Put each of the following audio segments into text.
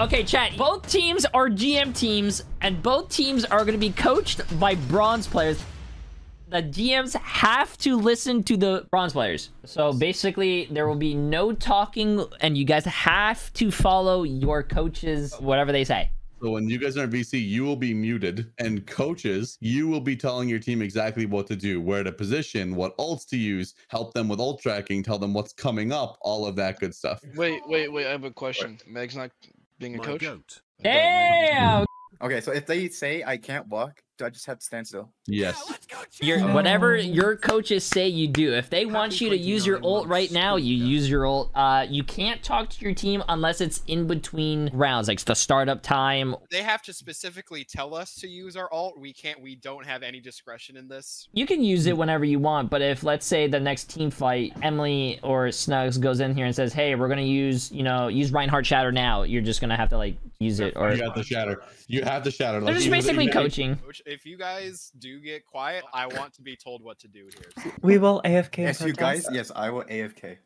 Okay, chat. Both teams are GM teams, and both teams are going to be coached by bronze players. The GMs have to listen to the bronze players. So basically, there will be no talking, and you guys have to follow your coaches, whatever they say. So when you guys are in VC, you will be muted, and coaches, you will be telling your team exactly what to do, where to position, what ults to use, help them with ult tracking, tell them what's coming up, all of that good stuff. Wait, wait, wait. I have a question. Meg's not being a My coach. goat. I thought Meg- Damn! Okay, so if they say I can't walk, do I just have to stand still? Yes. Your, whatever your coaches say you do. If they want you to use your ult right now, you use your ult. Uh, you can't talk to your team unless it's in between rounds, like the startup time. They have to specifically tell us to use our alt. We can't. We don't have any discretion in this. You can use it whenever you want, but if let's say the next team fight, Emily or Snugs goes in here and says, "Hey, we're gonna use, you know, use Reinhardt Shatter now," you're just gonna have to like use it, or You got the shatter. You have the shatter. they're just basically coaching. Coach, if you guys do get quiet, I want to be told what to do here. We will AFK. Yes, you guys. Yes, I will AFK.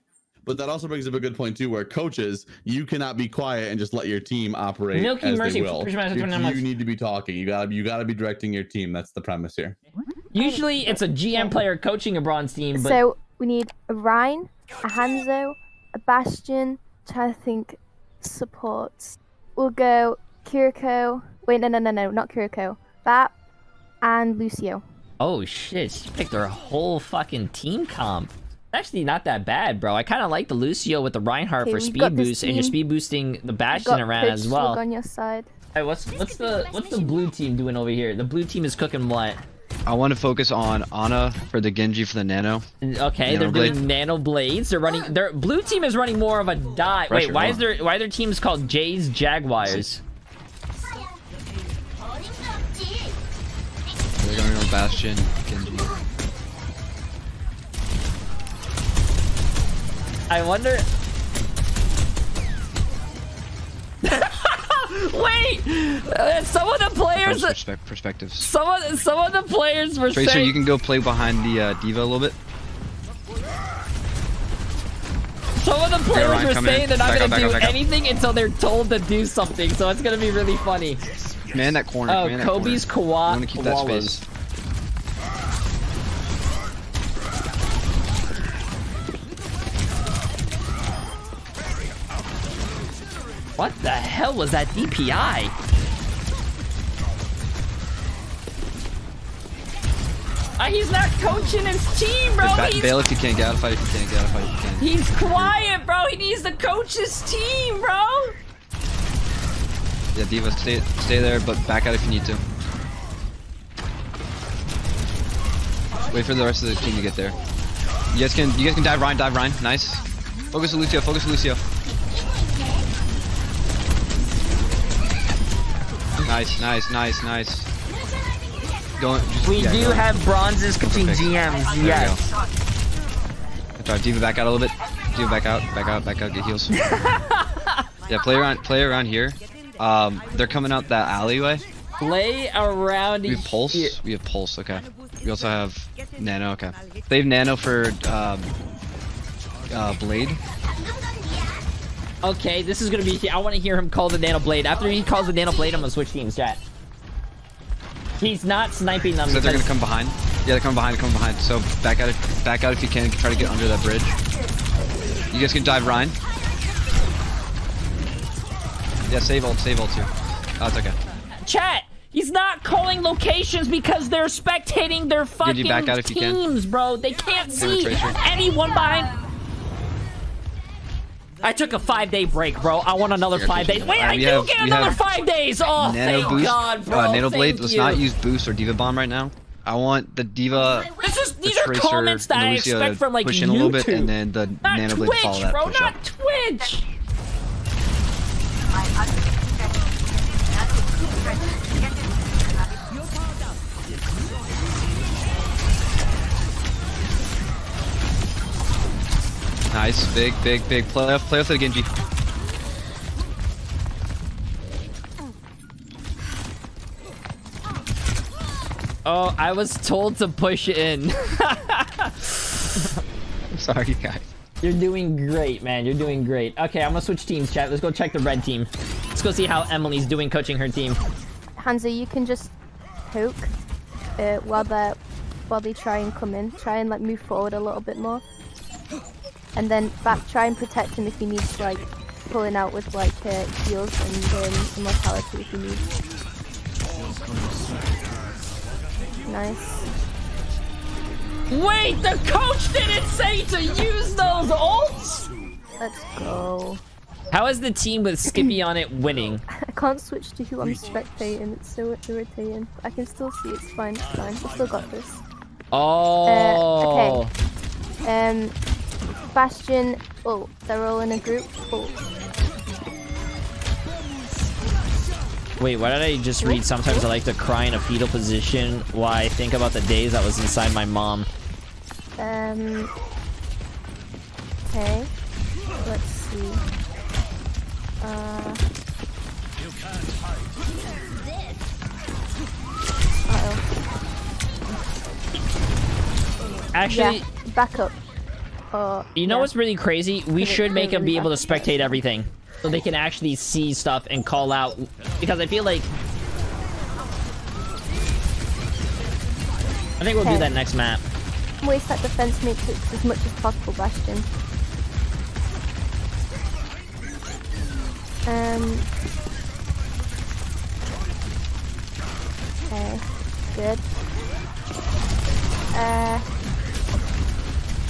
But that also brings up a good point too, where coaches, you cannot be quiet and just let your team operate Milky as Mercy, they will. You, you need to be talking. You gotta, you gotta be directing your team. That's the premise here. Usually, it's a GM player coaching a bronze team, but So we need a Rein, a Hanzo, a Bastion, which I think supports. We'll go Kiriko. Wait, no, no, no, no, not Kiriko. That and Lucio. oh shit, she picked her whole fucking team comp. Actually, not that bad, bro. I kind of like the Lucio with the Reinhardt Okay, for speed boost, and you're speed boosting the Bastion around Coach as well. on your side. Hey, what's what's the what's the blue team doing over here? The blue team is cooking what? I want to focus on Ana for the Genji for the Nano. Okay, Nano they're blade. doing nano blades. They're running. Their blue team is running more of a dive. Wait, why huh? is their why are their teams called Jays Jaguars? Bastion, Genji. I wonder. Wait, uh, some of the players, Pers- perspe- perspectives. some of some of the players were Tracer, saying. you can go play behind the uh, D.Va a little bit. Some of the players Ryan, were come in. saying they're not Back gonna up, do up, back up. anything until they're told to do something. So it's gonna be really funny. Man that corner. Oh, man Kobe's corner. Kawa- I want to keep that koalas. space. What the hell was that DPI? Uh, he's not coaching his team, bro. He's, bail if you can't. Get out of fight if you can't. Get out of fight if you can't. he's quiet, bro. He needs to coach his team, bro. Yeah, D.Va, stay stay there, but back out if you need to. Wait for the rest of the team to get there. You guys can you guys can dive Ryan, dive Ryan. Nice. Focus on Lucio, focus on Lucio. Nice, nice, nice, nice. Going, just, We yeah, do have bronzes between Perfect. GMs. There Yes. go. Try D.Va back out a little bit. D.Va back out, back out, back out, get heals. yeah, play around play around here. Um they're coming out that alleyway. Play around We have pulse. here. We have pulse. Okay. We also have nano. Okay. They have nano for um, uh, blade. Okay, this is gonna be. I want to hear him call the nano blade. After he calls the nano blade, I'm gonna switch teams, chat. He's not sniping them. So they're gonna come behind. Yeah, they're coming behind. Come behind. So back out. If, back out if you can. Try to get under that bridge. You guys can dive Ryan. Yeah, save ult. Save ult too. Oh, it's okay. Chat. He's not calling locations because they're spectating their fucking back out if you can. teams, bro. They can't see anyone behind. I took a five day break, bro. I want another Yeah, five days. Wait, I do have- get another five days. Oh, thank boost. God, bro. uh, nano blade. Let's not use boost or D.Va bomb right now. I want the D.Va. This is the these are comments that I expect from like push YouTube. in a little bit, and then the not nano blade Twitch, follow that bro. push Not up. Twitch. Nice, big, big, big play off, play off the Genji. Oh, I was told to push in. I'm Sorry, guys. You're doing great, man. You're doing great. Okay, I'm gonna switch teams, chat. Let's go check the red team. Let's go see how Emily's doing coaching her team. Hanzo, you can just poke uh, while they while they try and come in. Try and like move forward a little bit more, and then back. Try and protect him if he needs like pulling out with like uh, heals and um, immortality if he needs. Nice. Wait, the coach didn't say to use those ults? Let's go. How is the team with Skippy on it winning? I can't switch to who I'm spectating. It's so irritating. I can still see. It's fine. It's fine. I still got this. Oh. Okay. Um, Bastion. Oh, they're all in a group. Oh, Wait, why did I just read sometimes I like to cry in a fetal position while I think about the days I was inside my mom? Um. Okay. Let's see. Uh. Uh-oh. Actually, Yeah, back up. Uh, you know yeah. what's really crazy? We should make them be able to spectate everything. So they can actually see stuff and call out. Because I feel like... I think we'll do that next map. Waste that defense matrix as much as possible, Bastion. Um. Okay, good. Uh.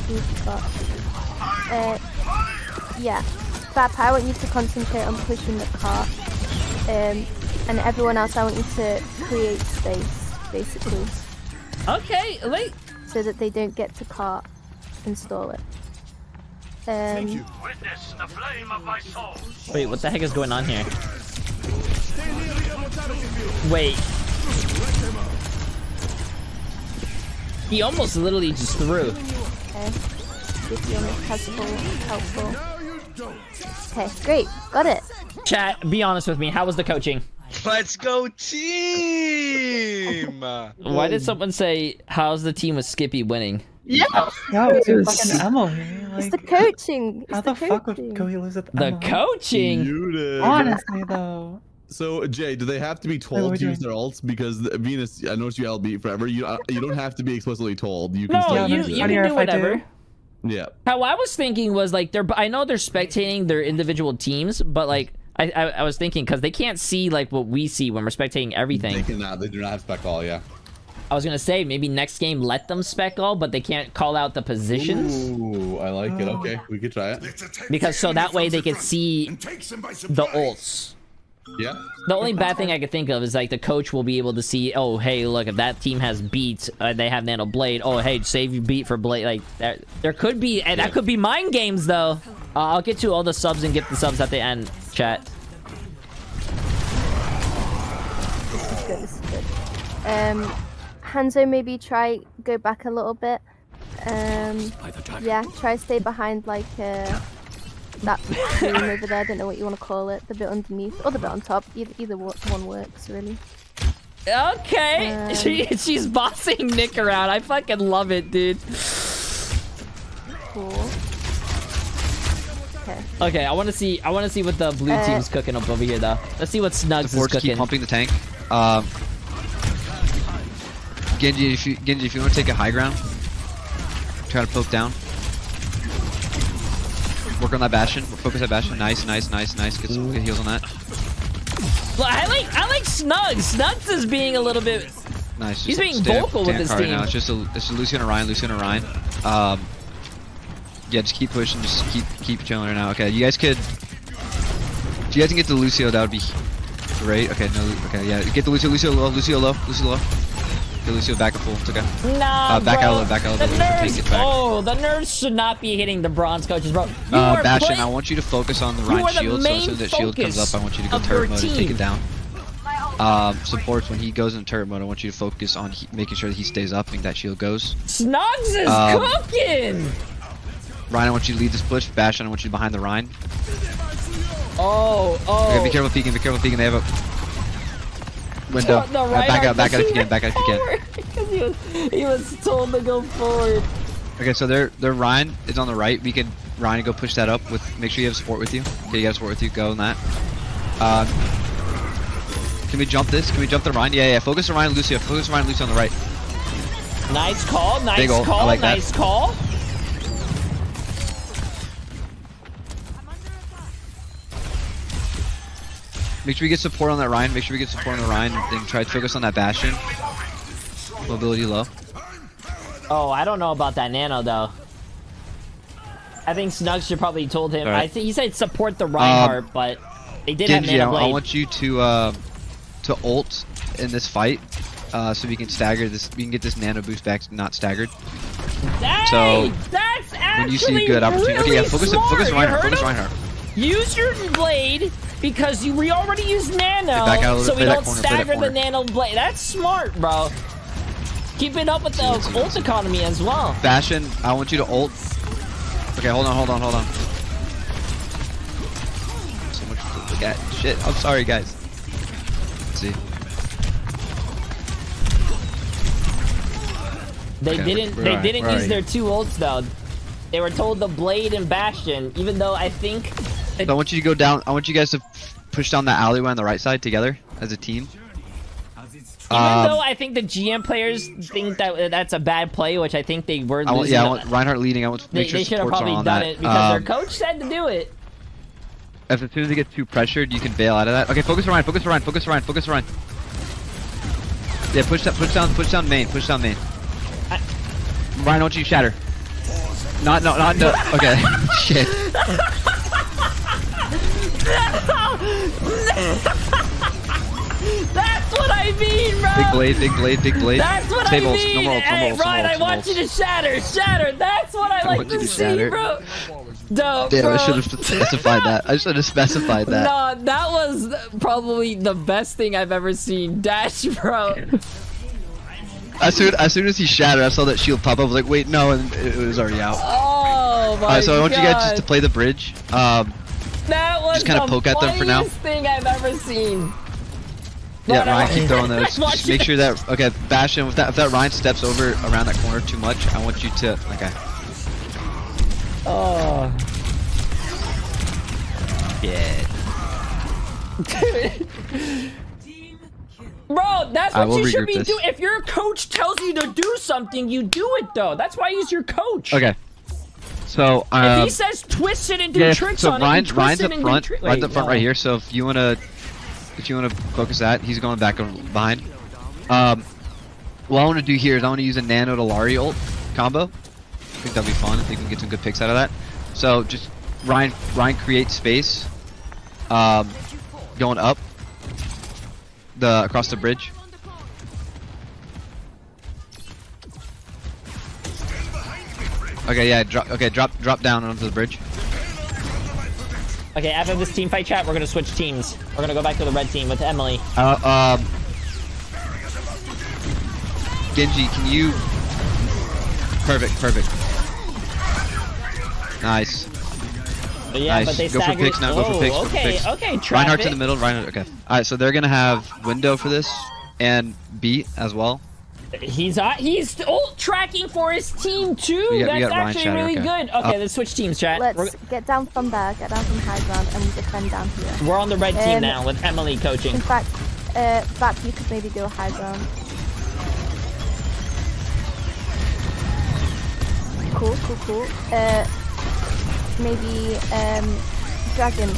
We've. Uh. Yeah. Bap, I want you to concentrate on pushing the cart. Um. And everyone else, I want you to create space, basically Okay, like... so that they don't get to cart install it. Um, Witness the flame of my soul. Wait, what the heck is going on here? Wait. He almost literally just threw. Okay. If you want helpful, helpful. Okay, great, got it. Chat, be honest with me. How was the coaching? Let's go team! Why did someone say, how's the team with Skippy winning? Yeah, it's fucking Emily. It's Like, the coaching. It's how the fuck would coaching. Kohi lose with The Emily? coaching? Muted. Honestly, though. So Jay, do they have to be what told are to use their ults? Because Venus, I noticed you LB forever. You uh, you don't have to be explicitly told. You can No, still Yeah, you, you can do I whatever. Yeah. How I was thinking was like they're I know they're spectating their individual teams, but like I I, I was thinking because they can't see like what we see when we're spectating everything. They everything. cannot. They do not have spec all. Yeah. I was gonna say maybe next game let them spec all, but they can't call out the positions Ooh, I like it. Oh. Okay, we could try it. because so that way they could see the ults. Yeah. The only bad thing I could think of is like the coach will be able to see, oh hey, look if that team has beat, uh, they have nano blade. Oh hey, save your beat for blade. Like there, there could be, and that could be mind games though. Uh, I'll get to all the subs and get the subs at the end. Chat. This is good. This is good. Um, Hanzo, maybe try go back a little bit. Um, yeah, try stay behind like uh, that room over there. I don't know what you want to call it. The bit underneath or the bit on top. Either either one works really. Okay, Um, she she's bossing Nick around. I fucking love it, dude. Cool. Okay. Okay, I want to see. I want to see what the blue Uh, team's cooking up over here, though. Let's see what Snugs is Supports cooking. keep pumping the tank. Um, Genji, if you Genji, if you want to take a high ground, try to poke down. Work on that bastion. Focus that bastion. Nice, nice, nice, nice. Get some good heals on that. Well, I like I like Snugs. Snugs is being a little bit. Nice. He's being stay- vocal stay with his card right. Now. It's just a, it's just Lucian Orion, Lucian and Orion. Um, yeah, just keep pushing. Just keep keep chilling right now. Okay, you guys could. If you guys can get to Lucio, that would be great. Okay, no, okay, yeah, get the Lucio, Lucio low, Lucio low, Lucio low. Lucio back at full. It's okay. Nah, Uh, back bro. out back out The little, take nerds. it back. Oh, the nerds should not be hitting the bronze coaches, bro. You Uh, Bastion, I want you to focus on the Rein the shield. So as soon as that shield comes up, I want you to go turret mode and take it down. Um, supports when he goes in turret mode. I want you to focus on he, making sure that he stays up and that shield goes. Snugs is Um, cooking. Ryan, I want you to lead this push. Bastion, I want you behind the Rein. Oh, oh. Okay, be careful peeking, be careful peeking. They have a window. The Uh, right back arm out, back out if you pushing can, back out if you can. Because he was, he was told to go forward. Okay, so their their Ryan is on the right. We can Ryan go push that up with. Make sure you have support with you. Okay, you have support with you. Go on that. Uh, can we jump this? Can we jump the Ryan? Yeah, yeah. Focus the Ryan, Lucio. Focus the Ryan, Lucio on the right. Nice call. Nice Big. I call. like that. nice call. Make sure we get support on that Ryan. Make sure we get support on the Ryan and try to focus on that Bastion. Mobility low. Oh, I don't know about that nano though. I think Snugs should probably told him. Alright. I think he said support the Reinhardt, but they did Genji, have nano I want you to uh, to ult in this fight, uh, so we can stagger this. We can get this nano boost back, not staggered. Hey, So, that's actually When you see a good opportunity, okay, yeah, focus, smart. focus Reinhardt, focus? Reinhardt. Use your blade because you we already used nano, back out a little so we don't corner, stagger the nano blade. That's smart, bro. Keeping up with the ult economy as well. Bastion, I want you to ult. Okay, hold on, hold on, hold on. So much to look at. Shit, I'm sorry, guys. Let's see. They Okay, didn't. They are- didn't use their two ults though. They were told the blade and bastion, even though I think. So I want you to go down. I want you guys to push down that alleyway on the right side together as a team. Even Um, though I think the GM players think that uh, that's a bad play, which I think they were I want, yeah, I want Reinhardt leading. I want to they, make sure they should have probably done that. it because Um, their coach said to do it. If as soon as they get too pressured, you can bail out of that. Okay, focus Ryan, focus Ryan, focus Ryan, focus Ryan. Yeah, push that, push down, push down main, push down main. I- Ryan, I want you shatter. Not, no, not, no. Okay, shit. That's what I mean, bro. Big blade, big blade, big blade. That's what Save I mean. no more ults, no more ults, no more I no want you to shatter, shatter. That's what I, like to to see, bro. Dope, Damn, bro. I should have specified that. I should have specified that. No, that was probably the best thing I've ever seen. Dash, bro. As soon, as soon as he shattered, I saw that shield pop up. I was like, wait, no, and it, was already out. Oh my Alright, so I want god. you guys just to play the bridge. Um, just kinda poke at them for now. thing I've ever seen. Yeah, Ryan, keep uh, throwing those. Just make sure that okay, Bastion. If that if that Ryan steps over around that corner too much, I want you to okay. Oh. Yeah. Bro, that's what you should be doing. If your coach tells you to do something, you do it though. That's why he's your coach. Okay. So If um, he says twist it and do yeah. tricks So on Ryan's it, Ryan's up front. Ryan's Wait, up front no. right here. So if you wanna if you wanna focus that, he's going back behind. Um, what I want to do here is I want to use a Nano to Lari ult combo. I think that'll be fun if we can get some good picks out of that. So just Ryan Ryan create space. Um, going up the across the bridge. Okay, yeah, drop. Okay, drop, drop down onto the bridge. Okay, after this team fight chat, we're gonna switch teams. We're gonna go back to the red team with Emily. Uh, um, Genji, can you? Perfect, perfect. Nice. But yeah, nice. but they go for staggered- picks now. Go for Oh, picks. Go for okay, picks. okay, Reinhardt's in the middle. Reinhardt. Okay. All right, so they're gonna have window for this and beat as well. He's uh, he's ult tracking for his team too. We got- we That's got Ryan actually Shatter, really okay. good. Okay, Uh, let's switch teams, chat. Let's We're, get down from there, get down from high ground, and we defend down here. we're on the red team Um, now with Emily coaching. In fact, uh, back you could maybe go high ground. Cool, cool, cool. Uh, maybe um, dragon.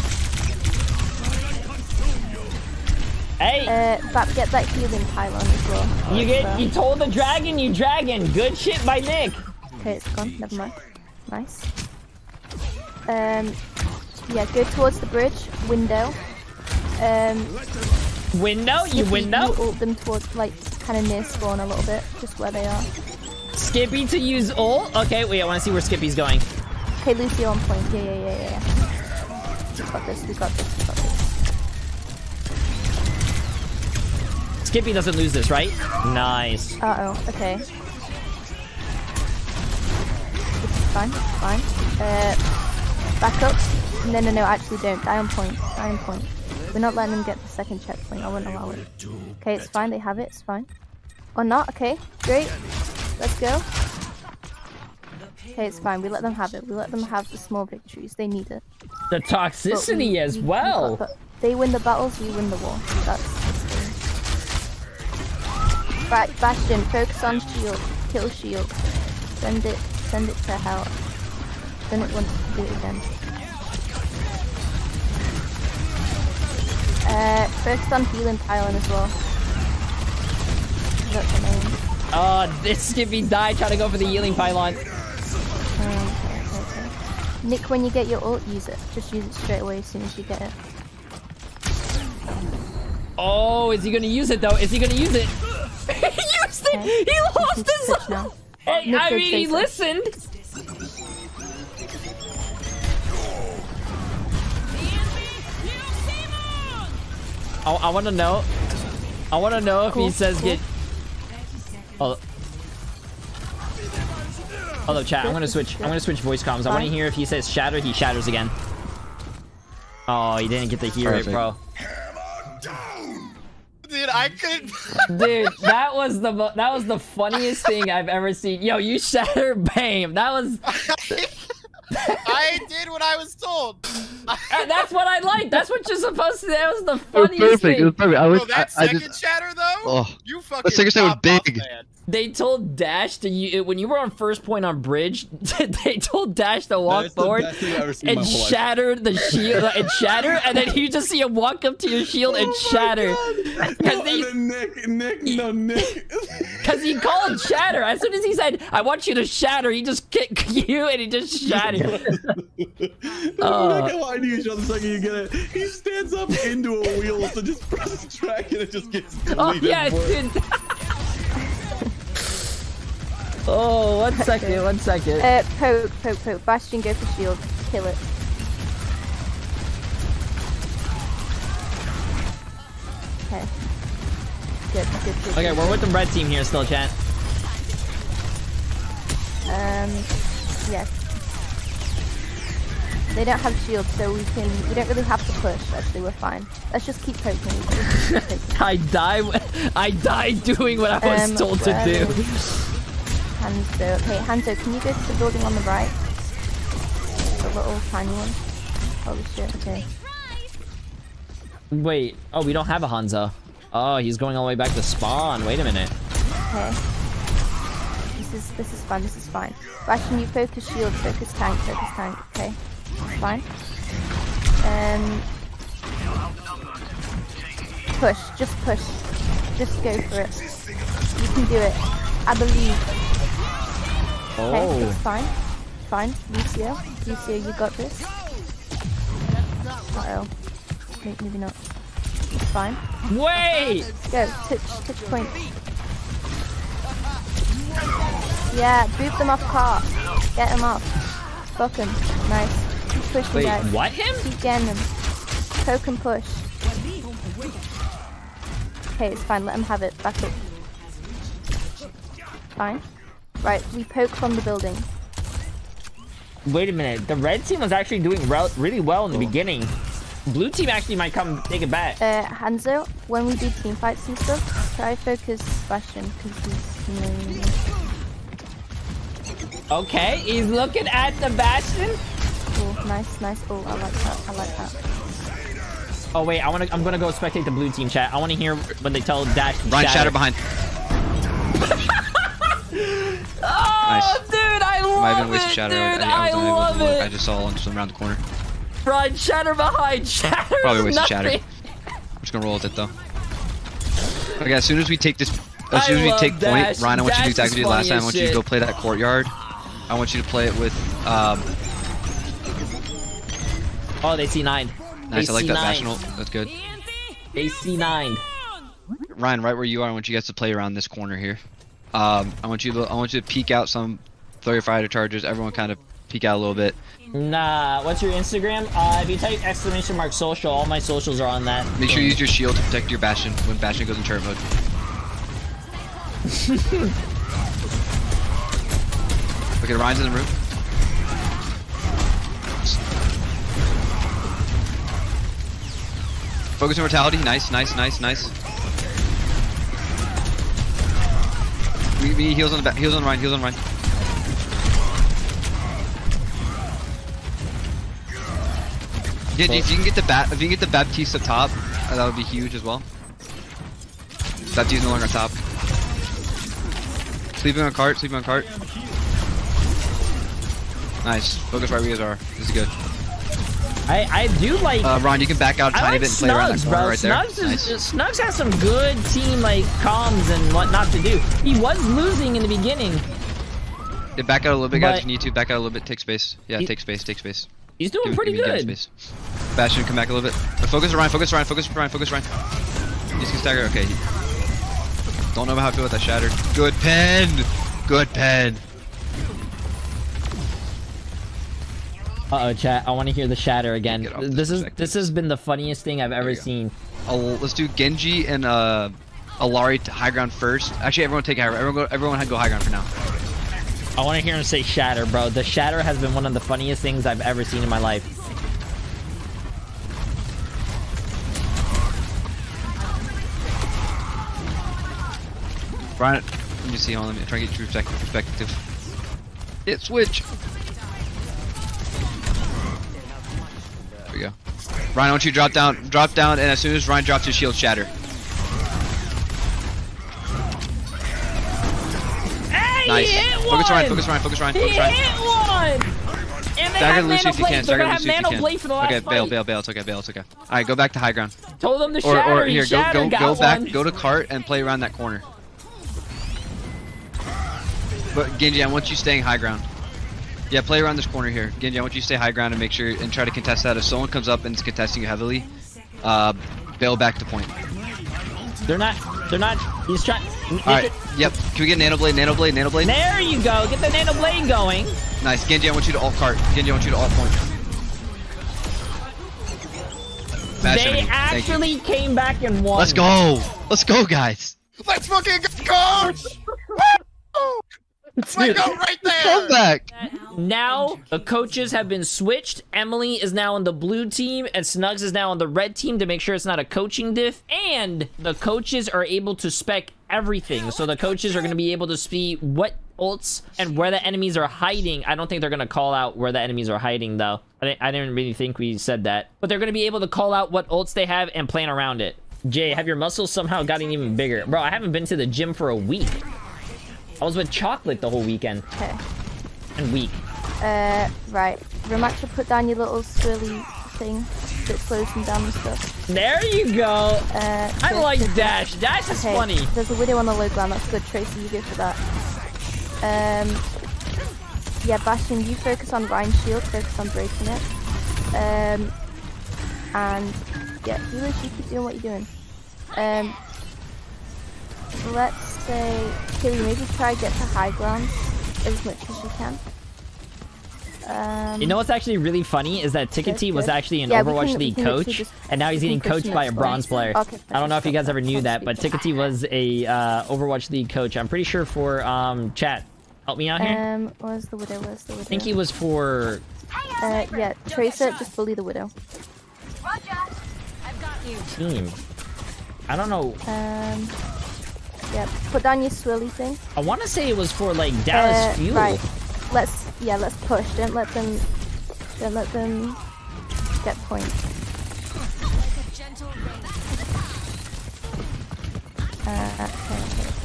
Hey, Uh, get that healing pylon as well. you get you told the dragon, you dragon. Good shit by Nick. Okay, it's gone. Never mind. Nice. Um, yeah, go towards the bridge window. Um, Window, you window. You ult them towards like kind of near spawn a little bit, just where they are. Skippy to use ult. Okay, wait, I want to see where Skippy's going. Okay, Lucio on point. Yeah, yeah, yeah, yeah. yeah. We got this. We got this. Skippy doesn't lose this, right? Nice. Uh oh. Okay. Fine. Fine. Uh, back up. No, no, no. Actually, don't. Die on point. Die on point. We're not letting them get the second checkpoint. I won't allow it. Okay, it's fine. They have it. It's fine. Or not. Okay. Great. Let's go. Okay, it's fine. We let them have it. We let them have the small victories. They need it. The toxicity we- as we- we well. they win the battles, we win the war. That's. Right, Bastion, focus on shield. Kill shield. Send it, send it to hell. Then it wants to do it again. Uh, focus on healing pylon as well. That's the name. Oh, this Skippy died trying to go for the healing pylon. Oh, okay, okay, okay. Nick, when you get your ult, use it. Just use it straight away as soon as you get it. Oh, is he gonna use it though? Is he gonna use it? He used it! Okay. He lost his switch now. Hey, Nick I mean, he so. listened. I, I want to know. I want to know if he says cool. get. Oh. Hold up, chat. I'm gonna switch. I'm gonna switch voice comms. I want to hear if he says shatter, he shatters again. Oh, he didn't get the hear it, Perfect. bro. Dude, I couldn't. Dude, that was the mo- that was the funniest thing I've ever seen. Yo, you shatter Bame. That was I did what I was told. uh, that's what I like. That's what you're supposed to. do. That was the It was funniest perfect. It was thing. perfect. I was. Bro, that I, I second just. shatter though. Oh. You fucking. second shatter was popped off, big. man. They told Dash to you when you were on first point on bridge. They told Dash to walk forward best thing I've ever seen in and my whole life. shatter the shield and shatter, and then you just see him walk up to your shield and shatter. Because he, Nick, Nick, no, Nick. cause he called shatter. As soon as he said, "I want you to shatter," he just kicked you and he just shattered. Uh, Nick and I knew the second you get it. He stands up into a wheel, so just presses track and it just gets Oh yeah. Oh, one second, one second. Uh, poke, poke, poke. Bastion, go for shield. Kill it. Okay. Good, good, good. Okay, good. we're with the red team here still, chat. Um, yes. They don't have shields, so we can. We don't really have to push. Actually, we're fine. Let's just keep poking. Just keep poking. I die. I died doing what I was Um, told to where do. Hanzo. Okay, Hanzo, can you go to the building on the right? The little tiny one. Holy shit. Okay. Wait. Oh, we don't have a Hanzo. Oh, he's going all the way back to spawn. Wait a minute. Okay. This is this is fine. This is fine. Bastion, you focus shield, focus tank, focus tank. Okay. Fine. Um. Push. Just push. Just go for it. You can do it. I believe. Okay, Oh. it's fine. Fine. Lucio. Lucio, you got this. Uh oh. Maybe, maybe not. It's fine. Wait. Go. Touch. Touch point. Yeah, boot them off cart. Get them off. Fuck them. Nice. Keep pushing, Wait. guys. What him? Keep getting them. Poke and push. Okay, it's fine. Let him have it. Back up. Fine. Right, we poke from the building. Wait a minute. The red team was actually doing rel- really well in the beginning. Blue team actually might come take it back. Uh, Hanzo, when we do team fights and stuff, try focus Bastion because he's you know, Okay, he's looking at the bastion. cool. Nice, nice. Oh, I like that. I like that. Oh wait, I want to. I'm gonna go spectate the blue team chat. I want to hear when they tell Dash. to Ryan, shatter behind. Oh, Nice. dude, I love Might have been it, wasted shatter. dude. I, I, I, love it. I just saw one from around the corner. Ryan, shatter behind. Shatter. Probably wasted nothing. shatter. I'm just gonna roll with it though. Okay, as soon as we take this, I as soon as we take Dash. point, Ryan, I want you to do exactly is what you did last time. I as want you to go play that courtyard. I want you to play it with. Um, Oh, they see nine. nice, I like that national. That's good. AC nine. Ryan, right where you are, I want you guys to play around this corner here. Um, I want you to, I want you to peek out some, throw your fighter charges. Everyone kind of peek out a little bit. Nah, what's your Instagram? Uh, if you type exclamation mark social, all my socials are on that. Make sure you use your shield to protect your bastion when bastion goes in turret mode. okay, Ryan's in the room. Focus on mortality. Nice, nice, nice, nice. We, we heals on the back. Heals on Ryan. Heals on Ryan. Genji, if you can get the bat, if you can get the Baptiste up top, uh, that would be huge as well. Baptiste no longer on top. Sleeping on cart, sleeping on cart. Nice. Focus where guys are. This is good. I I do like. Uh, Ron, you can back out a tiny like bit and play around that Snugs, corner bro. right there. Snugs, is, Nice. Snugs has some good team like comms and what not to do. He was losing in the beginning. Yeah, back out a little bit, guys. If you need to, back out a little bit. Take space. Yeah, He- take space. Take space. He's doing Give- pretty give good. Space. Bastion, come back a little bit. Focus Ryan. Focus Ryan. Focus Ryan. Focus Ryan. He's gonna stagger. Okay. Don't know how I feel with that shatter. Good pen. Good pen. Uh oh, chat. I want to hear the shatter again. This is this has been the funniest thing I've ever seen. I'll, let's do Genji and uh, Illari to high ground first. Actually, everyone take high ground. Everyone go. Everyone go high ground for now. I want to hear him say shatter, bro. The shatter has been one of the funniest things I've ever seen in my life. Ryan, let me see. Hold on. Let me try and get your perspective. perspective. Hit switch. There we go. Ryan, I want you to drop down, drop down, and as soon as Ryan drops his shield, shatter. Hey, Nice. he hit Focus! Ryan, focus Ryan, focus Ryan, He focus Ryan. hit one! Stagger Lucy if you can. Stagger Lucy if you can. Blade for the last Okay, bail, bail, bail. It's okay, bail. It's okay. All right, go back to high ground. Told them to Or, shatter. or here, go, go, go back, one. go to cart and play around that corner. But Genji, I want you staying high ground. Yeah, play around this corner here. Genji, I want you to stay high ground and make sure and try to contest that. If someone comes up and is contesting you heavily, uh, bail back to point. They're not. They're not. He's trying. All right. Yep. Can we get Nano Blade? Nano Blade? Nano Blade? There you go. Get the Nano Blade going. Nice. Genji, I want you to all cart. Genji, I want you to all point. Bash they enemy. Actually came back and won. Let's go. Let's go, guys. Let's fucking go! Woo! Let go right there! Come back. Now the coaches have been switched. Emily is now on the blue team, and Snugs is now on the red team to make sure it's not a coaching diff. And the coaches are able to spec everything. So the coaches are going to be able to see what ults and where the enemies are hiding. I don't think they're going to call out where the enemies are hiding, though. I, didn't- I didn't really think we said that. But they're going to be able to call out what ults they have and plan around it. Jay, have your muscles somehow gotten even bigger? Bro, I haven't been to the gym for a week. I was with chocolate the whole weekend Okay. and week. Uh, right. Ramattra, put down your little swirly thing that slows them down and stuff. There you go. Uh, I like Dash. Dash is Okay, funny. there's a widow on the low ground. That's good, Tracy. You go for that. Um, yeah, Bastion, you focus on Ryan's shield. Focus on breaking it. Um, and yeah, healers, you keep doing what you're doing. Um, let's say, Killy, maybe try get to high ground as much as you can. Um, You know what's actually really funny is that Tickety Good, was actually an Yeah, Overwatch can- League coach, just- and now he's we getting coached by a bronze player. Okay, I don't know if you guys ever knew that, but speak. Tickety was a uh, Overwatch League coach. I'm pretty sure for um chat. Help me out here. Um, where's the widow? Where's the widow? I think he was for. Uh, yeah, Tracer, just bully the widow. Roger. I've got you. team. I don't know. Um, yeah, put down your swirly thing. I want to say it was for like Dallas Uh, Fuel. Right. Let's yeah, let's push. Don't let them don't let them get points. Uh, okay, okay, okay.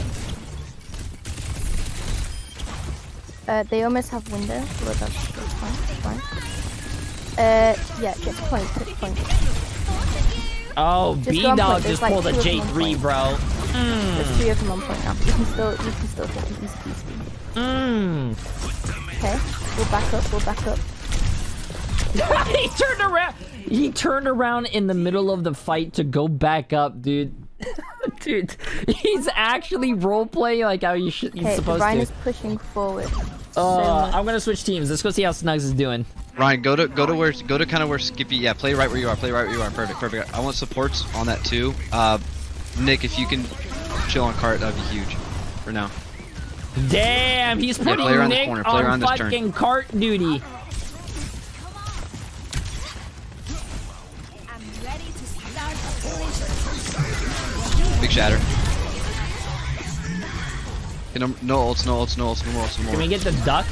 Uh, they almost have window, so that's, that's fine, that's fine. Uh, yeah, get points, get points. Oh, Just B Dog point. Just like pulled a of them on J3, point. Bro. There's three of them on point now. You can still, you can still get them easy peasy. Mmm. Okay, we'll back up, we'll back up. he turned around. He turned around in the middle of the fight to go back up, dude. dude, he's actually role playing like how you should. He's Okay, supposed Ryan to. is pushing forward. so Uh, much. I'm gonna switch teams. Let's go see how Snugs is doing. Ryan, go to go to where go to kind of where Skippy. Yeah, play right where you are. Play right where you are. Perfect, perfect. I want supports on that too. Uh, Nick, if you can chill on cart, that'd be huge. For now. Damn, he's putting this Nick corner, on fucking cart duty. Big shatter. No, no ults, no ults, no ults, no more ults, no more. Can we get the duck?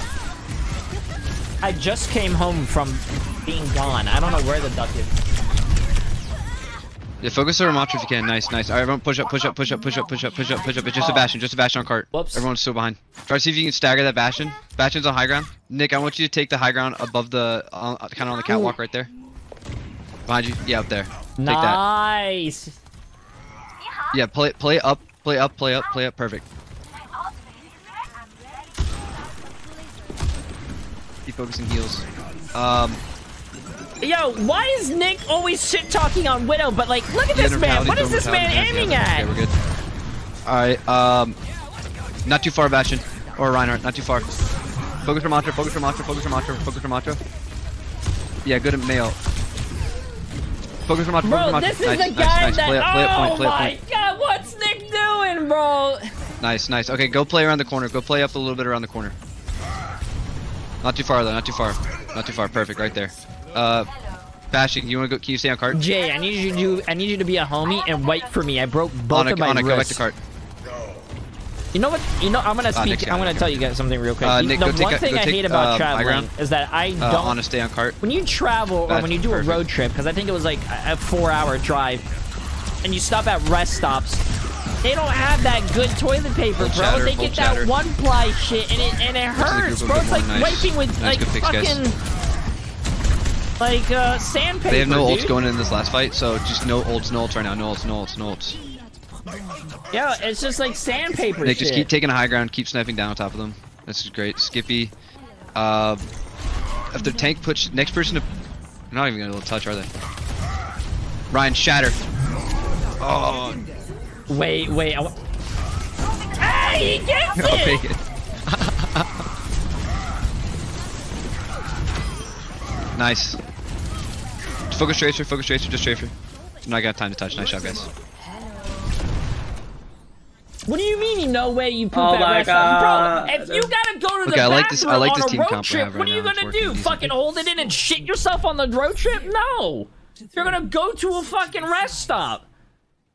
I just came home from being gone. I don't know where the duck is. Yeah, focus on Ramattra if you can. Nice, nice. Alright, everyone push up, push up, push up, push up, push up, push up, push up. It's just a Bastion, just a Bastion on cart. Whoops. Everyone's still behind. Try to see if you can stagger that Bastion. Bastion's on high ground. Nick, I want you to take the high ground above the, uh, kind of on the catwalk right there. Behind you. Yeah, up there. Take that. Nice. Yeah, play, play up, play up, play up, play up. Perfect. Keep focusing heals. Um, Yo, why is Nick always shit talking on Widow? But like, look at this man. What is this man aiming yeah, at? Okay, we're good. Alright, um, not too far, Bastion. Or Reinhardt, not too far. Focus Ramattra, focus Ramattra, focus Ramattra, focus Ramattra. Yeah, good at male. Focus Ramattra, Bro, focus Ramattra. this is nice, the guy nice. that. Play up, play up oh point, play up my point. god, what's Nick doing, bro? Nice, nice. Okay, go play around the corner. Go play up a little bit around the corner. Not too far though, not too far. Not too far, perfect, right there. Uh, Bastion, you wanna go, can you stay on cart? Jay, I need you to. I need you to be a homie and wait for me. I broke both On of my on it, go back to cart. You know what? You know, I'm gonna Uh, Nick's speak. got I'm gonna tell you guys something real quick. Uh, Nick, the take one thing I take, hate about high traveling is that I Uh, don't. on a stay on cart. when you travel or when you do a road trip, because I think it was like a four-hour drive, and you stop at rest stops, they don't have that good toilet paper, Full bro. chatter, they get that one-ply shit, and it and it hurts, bro. It's like. Nice. wiping with Nice, like good fix, guys. fucking like uh, sandpaper. They have no ults dude. going in this last fight, so just no ults, no ults right now. No ults, no ults, no ults. Yeah, it's just like sandpaper Nick, shit. just keep taking a high ground, keep sniping down on top of them. This is great. Skippy. Uh, if the tank push next person to, they're not even gonna touch, are they? Ryan, shatter. Oh, Wait, wait. I Hey, he gets I'll it! take it. nice. Focus tracer, focus tracer, just tracer. Not got time to touch. Nice shot, guys. What do you mean? You no way you poop Oh at my restaurants, God. bro? If you gotta go to the Okay, I like this- I bathroom like on this a team road comp trip, have what are you now. Gonna do? decently. Fucking hold it in and shit yourself on the road trip? No. You're gonna go to a fucking rest stop.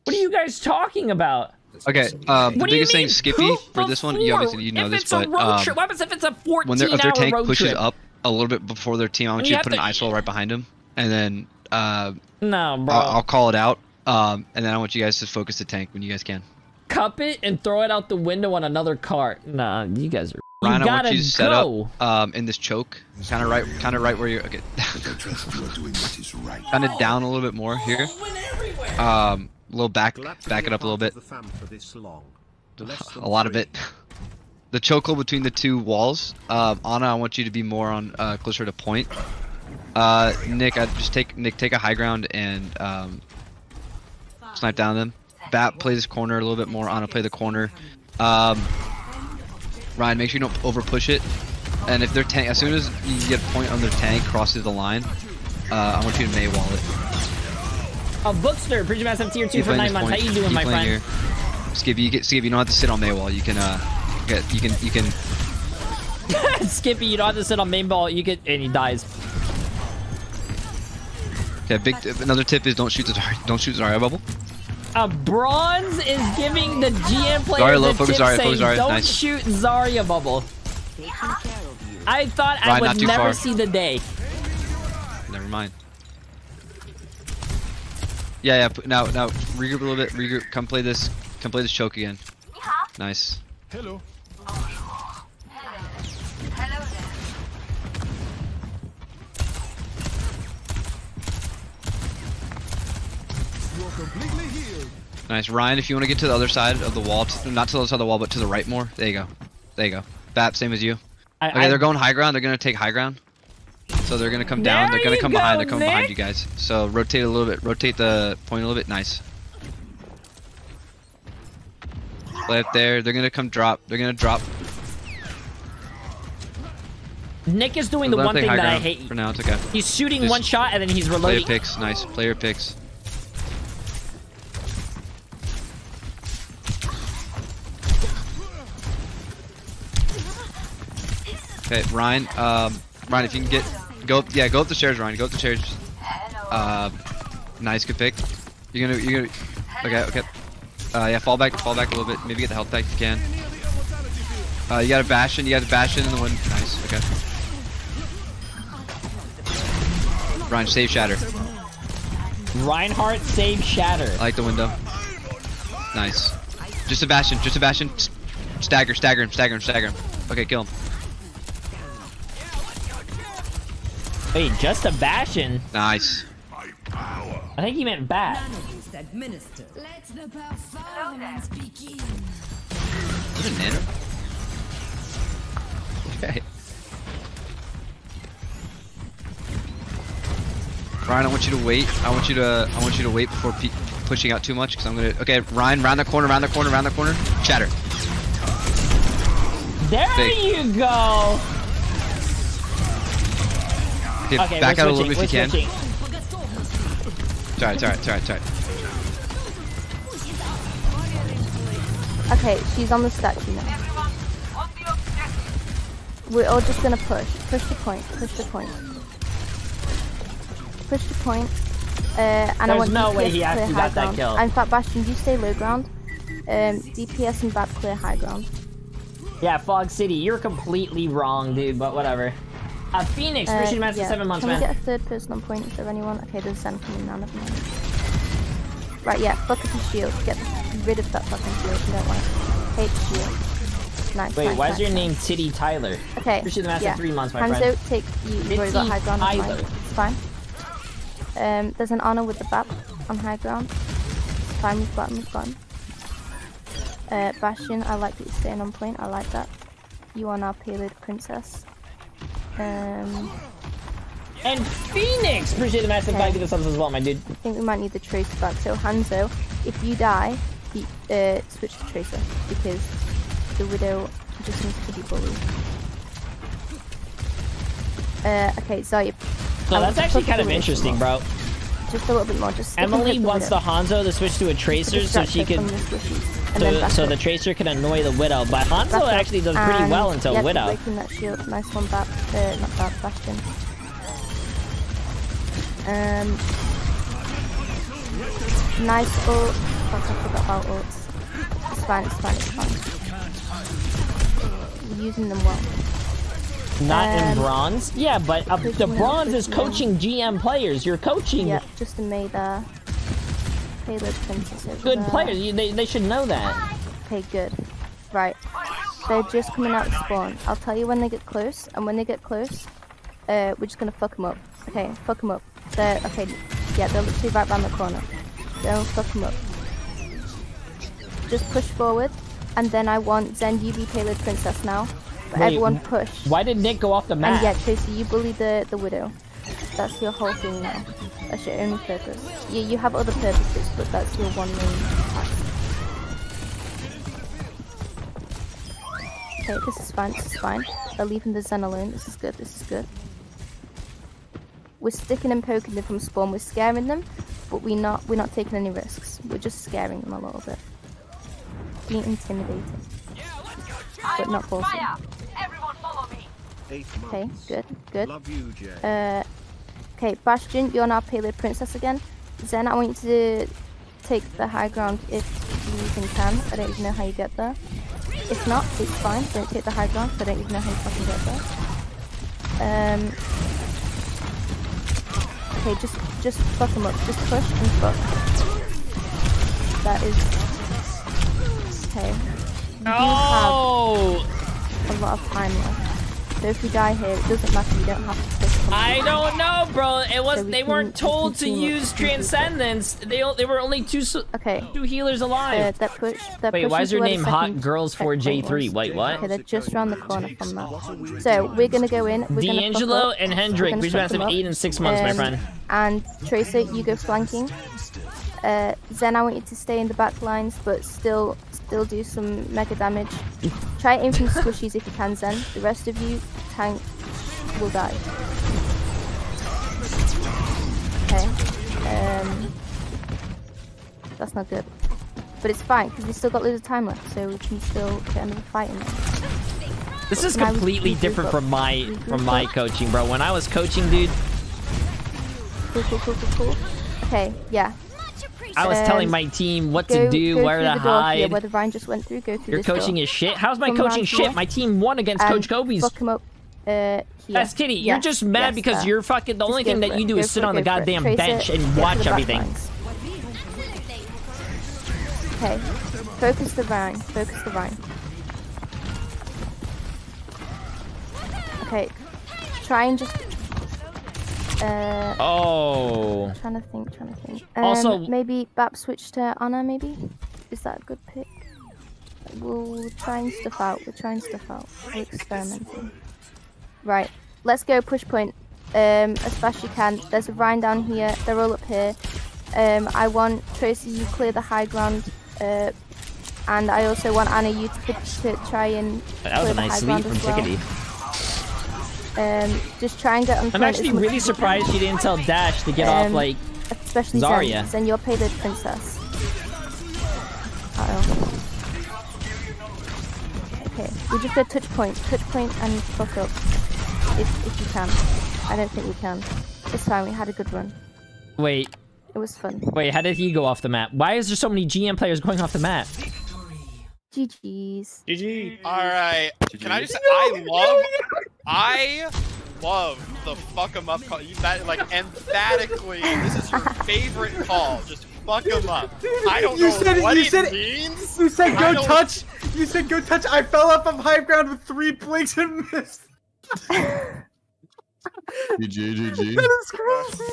What are you guys talking about? Okay, um, the What do you biggest thing, mean Skippy, poop for this one, you obviously you know if this, it's but a road um, trip, what happens if it's a 14 when their if their tank pushes trip? up a little bit before their team, I want you you to put have an to- ice wall right behind them, and then uh, No, bro. I'll, I'll call it out, um, and then I want you guys to focus the tank when you guys can. Cup it and throw it out the window on another cart. Nah, you guys are. Ryan, you I want you to set go. up um, in this choke, kind of right, kind of right where you're. Okay, kind of down a little bit more here. Um, a little back, back it up a little bit. A lot of it. The chokehold between the two walls. Um, Ana, I want you to be more on uh, closer to point. Uh, Nick, I just take Nick take a high ground and um, snipe down them. Bat play this corner a little bit more. Ana play the corner. Um, Ryan, make sure you don't over push it. And if their tank, as soon as you get a point on their tank crosses the line, uh, I want you to Mei wall it. A Bookster, Bridge Massive Tier 2 Keep for playing 9 this months. point. How you doing, Keep my friend? Here. Skip, you get Skip. You don't have to sit on Maywall. You can uh, get you can you can. Skippy, you don't have to sit on main ball. You get and he dies. Okay, big. Another tip is don't shoot the don't shoot Zarya bubble. A bronze is giving the GM player Zarya low, a focus tip Zarya, saying focus Zarya, don't nice. shoot Zarya bubble. I thought I Ryan, not would never far. see the day. Never mind. Yeah, yeah. Now, now regroup a little bit. Regroup. Come play this. Come play this choke again. Nice. Nice, Ryan. If you want to get to the other side of the wall, to, not to the other side of the wall, but to the right more. There you go. There you go. Bap, same as you. I, Okay, I- they're going high ground. They're gonna take high ground. So they're gonna come down. They're gonna you come behind. They're coming behind you guys. So rotate a little bit. Rotate the point a little bit. Nice. Play up there. They're gonna come drop. They're gonna drop. Nick is doing Let the one thing that I hate. For now, it's okay. He's shooting Just one shot and then he's reloading. Player picks. Nice. Player picks. Okay, Ryan. Um, Ryan, if you can get go, yeah, go up the stairs, Ryan. Go up the stairs. Uh, nice, good pick. You're gonna, you're gonna. Okay, okay. Uh, yeah, fall back, fall back a little bit. Maybe get the health back if you can. Uh, you got a bastion. You got a bastion in the one. Nice. Okay. Ryan, save shatter. Reinhardt save Shatter. I like the window. Nice. Just a Bastion, just a Bastion. Stagger, stagger him, stagger him, stagger him. Okay, kill him. Wait, just a Bastion? Nice. I think he meant bat. Administered. Let the performance begin. Is it nano? Okay. Ryan, I want you to wait. I want you to. I want you to wait before pe pushing out too much, because I'm gonna. Okay, Ryan, round the corner, round the corner, round the corner. Shatter. There Big. you go. Okay, Okay, back out a little switching, bit if you can. Try, It's try, it's alright, it's alright, it's. Okay, she's on the statue now. We're all just gonna push. Push the point. Push the point. Push the point. Uh, and I There's want no DPS way to he clear actually high got that ground. kill. In fact, Bastion, you stay low ground. Um, DPS and Bap clear high ground. Yeah, Fog City, you're completely wrong, dude, but whatever. Uh, Phoenix, Uh, Mission Master, yeah. seven months, Can we get a third person on point? Is there anyone? Okay, there's Zen coming now. Never mind. Right, yeah. Fuck up his shield. Get rid of that fucking shield. You don't want it. Hate shield. Nice. Wait, nice, why is your nice. name Titty Tyler? Okay. Mission Master, yeah. three months, my Hanzo, friend. take you. Got high ground. It's fine. Tyler. It's fine. Um, there's an honor with the bat on high ground. It's fine. We've got him. We've got him. Uh, Bastion, I like that you're staying on point. I like that. You are now Payload Princess. Um, And Phoenix! Appreciate the massive Okay. thank you to subs as well, my dude. I think we might need the Tracer back. So Hanzo, if you die, uh, switch to Tracer because the Widow just needs to be bullied. Uh, okay, Zayip. So I that's actually kind of interesting, bro. Just a little bit more. Just Emily hit the wants the Hanzo to switch to a Tracer so she her could from the squishies, and then so, so the Tracer can annoy the Widow, but Hanzo Back actually does pretty And- well until keep Widow. breaking that shield. Nice one, back. Uh, not back, Bastion. Um, nice ult. I forgot about ults. It's fine, it's fine, it's fine. You're using them well. Not in Um, bronze. Yeah, but uh, the bronze is in. coaching GM players. You're coaching Yep, just made the payload princess good there. players. You, they, they should know that. Okay, good. Right. They're just coming out of spawn. I'll tell you when they get close, and when they get close, uh, we're just gonna fuck them up. Okay, fuck them up. They're, okay, yeah, they're literally right round the corner. Don't fuck them up. Just push forward, and then I want Zen, you be payload princess now. But Wait, everyone push. Why did Nick go off the map? And map? yeah, Tracy, you bully the, the widow. That's your whole thing now. That's your only purpose. You, you have other purposes, but that's your one main task. Okay, this is fine, this is fine. They're leaving the Zen alone. This is good, this is good. We're sticking and poking them from spawn. We're scaring them, but we're not we're not taking any risks. We're just scaring them a little bit. Being intimidating. But not forcing. Everyone follow me. Okay, good, good. Love you, Jay. Uh, okay, Bastion, you're now Payload Princess again. Zen, I want you to take the high ground if you even can. I don't even know how you get there. If not, it's fine. Don't take the high ground. 'cause I don't even know how you fucking get there. Um. Okay, just just fuck them up. Just push and fuck. That is okay. You do have Oh, a lot of time left. So if you die here, it doesn't matter. You don't have to I don't know, bro. It was So we they can- weren't we told can to use transcendence. They they were only two Okay. two healers Uh, alive. that push. That Wait, why is your to where the name Hot Girls for Jay3? Wait, what? Okay, they're just around the corner from that. So we're gonna go in. We're gonna fuck D'Angelo up, and we're Hendrick, gonna Breach fuck them eight and six months, my um, friend. And Tracer, you go flanking. Uh, Zen, I want you to stay in the back lines, but still, still do some mega damage. Try aim from the squishies if you can, Zen. The rest of you, tank, will die. Okay. Um, that's not good. But it's fine, because we still got loads of time left, so we can still get another fight in there. This is Now completely different from my from my up. coaching, bro. When I was coaching, dude, Cool, cool, cool, cool, cool. Okay, yeah. I was telling my team what Go, to do, where to the door here, hide. where the Ryan just went through. Go through Your this door. coaching is shit. How's my Come coaching shit? here My team won against Coach Koby's. Fuck him up. Uh. Yes, Kitty, you're just mad yes, because there. you're fucking. The Just only thing that you do go is sit it, on the goddamn bench it, and watch everything. lines. Okay, focus the vine. Focus the vine. Okay, try and just. Uh, Oh. trying to think, trying to think. Um, Also- maybe Bap switch to Ana. Maybe is that a good pick? We'll try and stuff out. We're trying stuff out. We're experimenting. Right, let's go push point. Um, as fast as you can. There's a Rein down here. They're all up here. Um, I want Tracy you clear the high ground. Uh, and I also want Ana you to, to try and That was clear a nice sweep from well. Tickety. Um, just try and get on I'm actually really as you surprised she didn't tell Dash to get off Um, like. especially Zarya. Zen, Zen, you're payload princess. Uh-oh. Okay, we just go touch point, touch point and fuck up. If, if you can. I don't think we can. It's fine, we had a good run. Wait, It was fun. wait. How did he go off the map? Why is there so many GM players going off the map? GG's. GG. All right. Can I just? I love. I love the fuck 'em up call. You that like emphatically. This is your favorite call. Just fuck 'em up. I don't You know said what you it said means. You said go touch. You said go touch. I fell off of high ground with three blinks and missed. GG, GG. That is crazy.